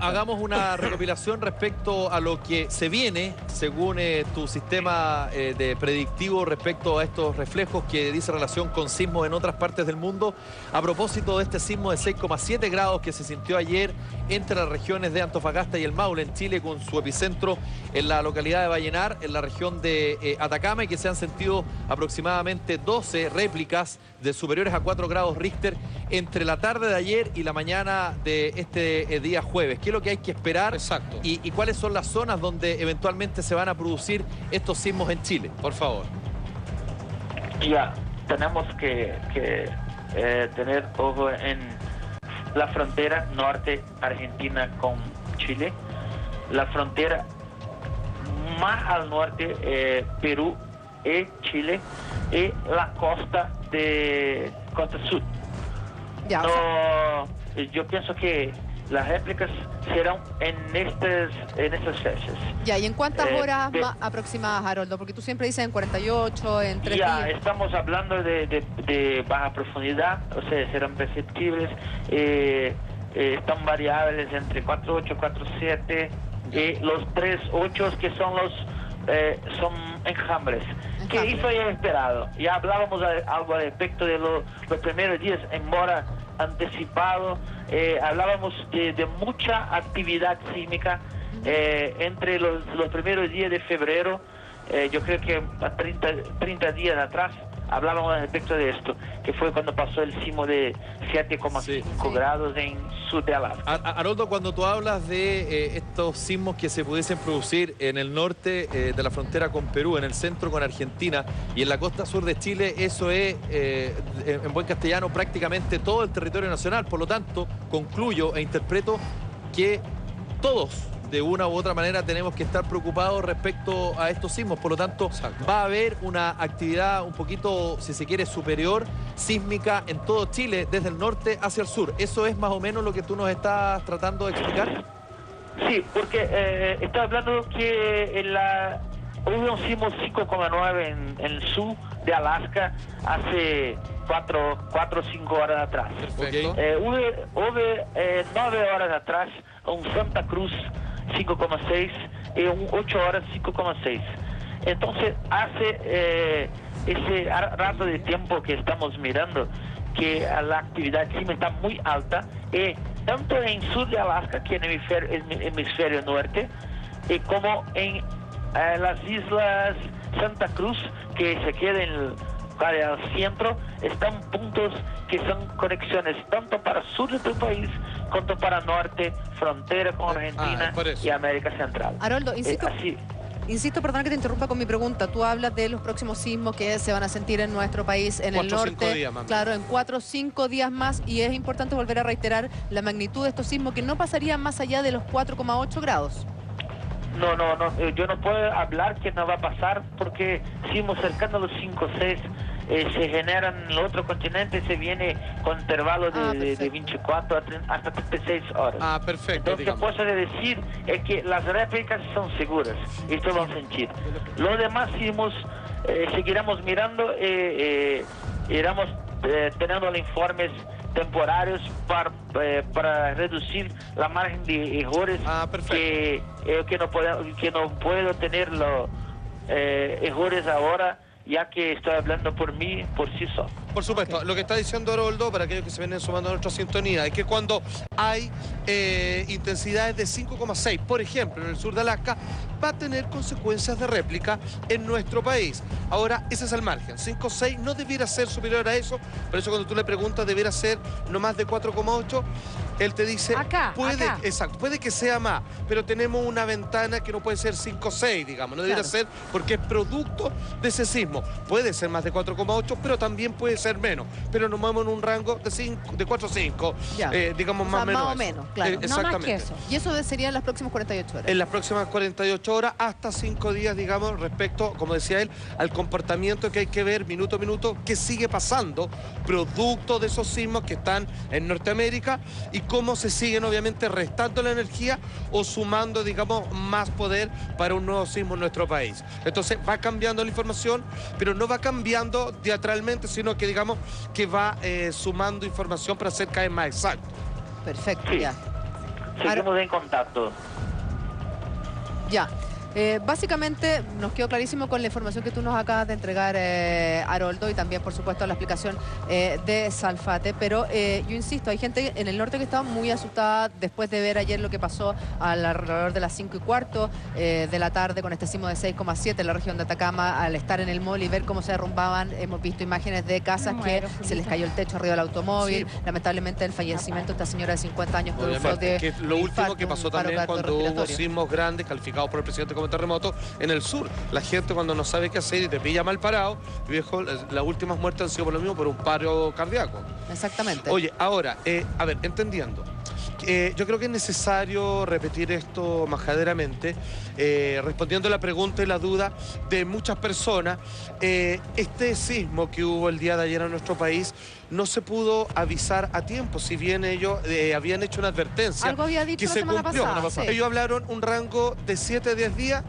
Hagamos una recopilación respecto a lo que se viene, según eh, tu sistema eh, de predictivo respecto a estos reflejos que dice relación con sismos en otras partes del mundo. A propósito de este sismo de 6,7 grados que se sintió ayer entre las regiones de Antofagasta y el Maule en Chile, con su epicentro en la localidad de Vallenar, en la región de eh, Atacama, y que se han sentido aproximadamente 12 réplicas de superiores a 4 grados Richter entre la tarde de ayer y la mañana de este día jueves. ¿Qué es lo que hay que esperar? Exacto. Y, cuáles son las zonas donde eventualmente se van a producir estos sismos en Chile? Por favor. Ya, tenemos que, eh, tener ojo en la frontera norte Argentina con Chile, la frontera más al norte eh, Perú y Chile y la costa de costa sur. Ya, no, yo pienso que las réplicas serán en estas, en estas fechas. Ya, ¿y en cuántas eh, horas aproximadas, Haroldo? Porque tú siempre dices en 48, en 3 Ya, estamos hablando de, baja profundidad, o sea, serán perceptibles, eh, eh, están variables entre 4.8, 4.7, y los 3.8 que son los son enjambres, que eso ya esperado. Ya hablábamos algo al respecto de los primeros días en Mora anticipado, eh, hablábamos de, mucha actividad sísmica eh, entre los, primeros días de febrero, eh, yo creo que a 30, 30 días atrás hablábamos respecto de esto, que fue cuando pasó el sismo de 7,5 grados en sur de Alaska. Haroldo, cuando tú hablas de estos sismos que se pudiesen producir en el norte de la frontera con Perú, en el centro con Argentina y en la costa sur de Chile, eso es, en buen castellano, prácticamente todo el territorio nacional. Por lo tanto, concluyo e interpreto que todos de una u otra manera tenemos que estar preocupados respecto a estos sismos. Por lo tanto, va a haber una actividad un poquito, si se quiere, superior sísmica en todo Chile, desde el norte hacia el sur. ¿Eso es más o menos lo que tú nos estás tratando de explicar? Sí, porque eh, está hablando que en la, hubo un sismo 5,9 en, el sur de Alaska hace 4 o 5 horas atrás. Eh, hubo, eh, 9 horas atrás un Santa Cruz 5,6 y un 8 horas 5,6. Entonces hace eh, ese rato de tiempo que estamos mirando que la actividad sísmica está muy alta y tanto en sur de Alaska, que en el hemisferio, norte, y como en eh, las islas Santa Cruz, que se queda en el centro, están puntos que son conexiones tanto para sur del país como para norte, frontera con ah, Argentina y América Central. Haroldo, eh, insisto, Insisto, perdona que te interrumpa con mi pregunta. Tú hablas de los próximos sismos que se van a sentir en nuestro país, en el norte. Días, claro, en cuatro o cinco días más. Y es importante volver a reiterar la magnitud de estos sismos que no pasarían más allá de los 4,8 grados. No, no, no, eh, yo no puedo hablar que no va a pasar porque seguimos cercano a los 5 o 6, eh, se generan en el otro continente, se viene con intervalos de, 24 ah, hasta 36 horas. Ah, perfecto. Lo que puedo decir es que las réplicas son seguras, esto lo a sentir. Lo demás seguimos, eh, seguiremos mirando, eh, iremos teniendo los informes temporarios para, eh, para reducir la margen de errores ah, que, eh, que, no puedo, que no puedo tener los eh, errores ahora ya que estoy hablando por mí, por sí solo. Por supuesto, lo que está diciendo Haroldo, para aquellos que se vienen sumando a nuestra sintonía, es que cuando hay eh, intensidades de 5,6, por ejemplo, en el sur de Alaska, va a tener consecuencias de réplica en nuestro país. Ahora, ese es el margen. 5,6 no debiera ser superior a eso, por eso cuando tú le preguntas, debiera ser no más de 4,8, él te dice, acá, puede, acá. exacto, puede que sea más, pero tenemos una ventana que no puede ser 5,6, digamos, no debiera ser porque es producto de ese sismo. Puede ser más de 4,8, pero también puede ser menos, pero nos movemos en un rango de 5, de 4 5, eh, digamos más o menos. Más o menos, claro. Eh, exactamente. No más que eso. Y eso sería en las próximas 48 horas. En las próximas 48 horas, hasta 5 días, digamos, respecto, como decía él, al comportamiento que hay que ver minuto a minuto, que sigue pasando, producto de esos sismos que están en Norteamérica y cómo se siguen obviamente restando la energía o sumando, digamos, más poder para un nuevo sismo en nuestro país. Entonces va cambiando la información, pero no va cambiando teatralmente, sino que digamos que va eh, sumando información para ser cada vez más exacto. Perfecto, ya. seguimos en contacto. Ya. Eh, básicamente nos quedó clarísimo con la información que tú nos acabas de entregar, eh, Haroldo, y también, por supuesto, la explicación eh, de Salfate. Pero yo insisto, hay gente en el norte que está muy asustada después de ver ayer lo que pasó alrededor de las 5 y cuarto de la tarde con este sismo de 6,7 en la región de Atacama, al estar en el mall y ver cómo se derrumbaban. Hemos visto imágenes de casas que se les cayó el techo arriba del automóvil. Lamentablemente, el fallecimiento de esta señora de 50 años producto de. lo último que pasó también cuando hubo sismos grandes calificados por el presidente terremoto en el sur. La gente cuando no sabe qué hacer y te pilla mal parado, viejo, las últimas muertes han sido por lo mismo, por un paro cardíaco. Exactamente. Oye, ahora, eh, a ver, entendiendo. Eh, yo creo que es necesario repetir esto majaderamente, eh, respondiendo a la pregunta y la duda de muchas personas. este sismo que hubo el día de ayer en nuestro país no se pudo avisar a tiempo, si bien ellos habían hecho una advertencia Algo había dicho que se cumplió. Ellos hablaron un rango de 7 a 10 días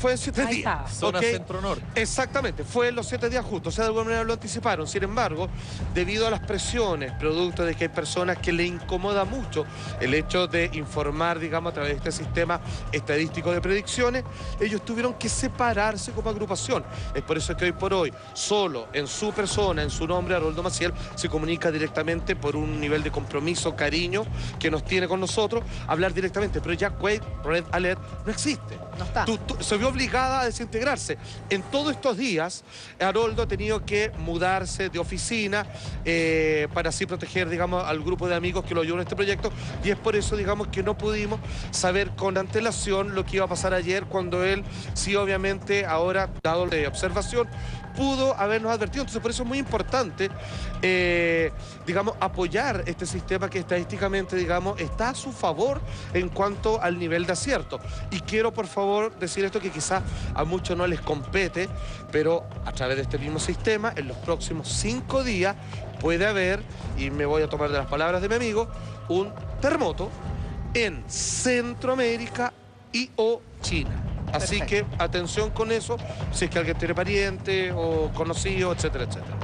fue en siete días. Zona centro-norte. Exactamente, fue en los siete días justos. O sea, de alguna manera lo anticiparon. Sin embargo, debido a las presiones, producto de que hay personas que le incomoda mucho el hecho de informar, digamos, a través de este sistema estadístico de predicciones, ellos tuvieron que separarse como agrupación. Es por eso que hoy por hoy, solo en su persona, en su nombre, Aroldo Maciel, se comunica directamente por un nivel de compromiso, cariño que nos tiene con nosotros, hablar directamente. Pero ya Wade Red Alert no existe. No está vio obligada a desintegrarse. En todos estos días, Haroldo ha tenido que mudarse de oficina eh, para así proteger, digamos, al grupo de amigos que lo ayudó en este proyecto. Y es por eso, digamos, que no pudimos saber con antelación lo que iba a pasar ayer cuando él, sí, obviamente, ahora, dado de observación, pudo habernos advertido. Entonces, por eso es muy importante, eh, digamos, apoyar este sistema que estadísticamente, digamos, está a su favor en cuanto al nivel de acierto. Y quiero, por favor, decir esto que quizás a muchos no les compete, pero a través de este mismo sistema, en los próximos cinco días puede haber, y me voy a tomar de las palabras de mi amigo, un terremoto en Centroamérica y o China. Así que atención con eso, si es que alguien tiene pariente o conocido, etcétera, etcétera.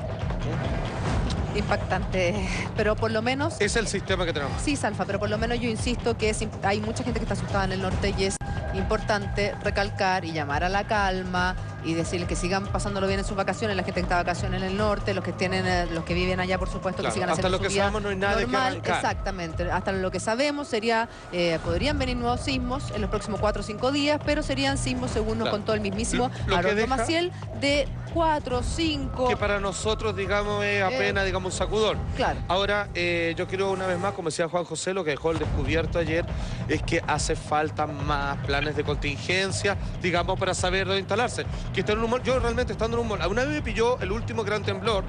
Impactante, pero por lo menos... Es el sistema que tenemos. Sí, Salfa, pero por lo menos yo insisto que hay mucha gente que está asustada en el norte y es importante recalcar y llamar a la calma y decirles que sigan pasándolo bien en sus vacaciones, la gente que está de vacaciones en el norte, los que tienen, eh, los que viven allá, por supuesto, que sigan hasta haciendo lo que sabemos no hay nada normal. Exactamente, hasta lo que sabemos sería, eh, podrían venir nuevos sismos en los próximos cuatro o cinco días, pero serían sismos, según nos contó el mismísimo Haroldo Maciel, de cuatro, cinco... Que para nosotros, digamos, es apenas, eh, digamos, un sacudón. Claro. Ahora, yo quiero una vez más, como decía Juan José, lo que dejó el descubierto ayer, es que hace falta más planes de contingencia, digamos, para saber dónde instalarse. Que estén en un, yo realmente estando en un mall, una vez me pilló el último gran temblor,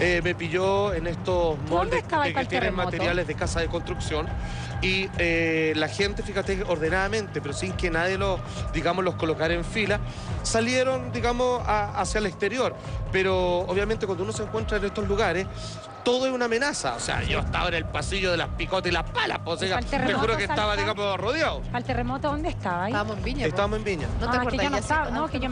eh, me pilló en estos moldes que, tienen materiales de casa de construcción y eh, la gente, fíjate, ordenadamente, pero sin que nadie los, digamos, los colocara en fila, salieron, digamos, hacia el exterior. Pero obviamente cuando uno se encuentra en estos lugares, todo es una amenaza. O sea, yo estaba en el pasillo de las picotas y las palas, pues, o sea, te juro que estaba, digamos, rodeado. ¿Al terremoto dónde estaba? Estábamos en Viña. Estábamos en Viña. No te ah, que yo no, estaba, no, que yo